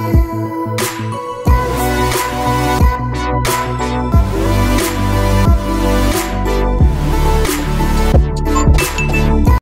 Música